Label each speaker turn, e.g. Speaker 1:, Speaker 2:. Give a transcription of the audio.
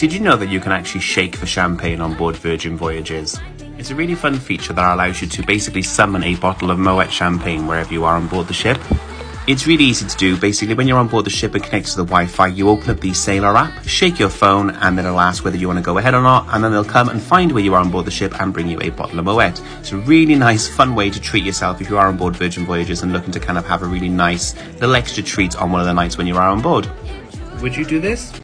Speaker 1: Did you know that you can actually shake for champagne on board Virgin Voyages? It's a really fun feature that allows you to basically summon a bottle of Moet champagne wherever you are on board the ship. It's really easy to do. Basically, when you're on board the ship and connected to the Wi-Fi, you open up the Sailor app, shake your phone, and then it'll ask whether you want to go ahead or not, and then they'll come and find where you are on board the ship and bring you a bottle of Moet. It's a really nice, fun way to treat yourself if you are on board Virgin Voyages and looking to kind of have a really nice little extra treat on one of the nights when you are on board. Would you do this?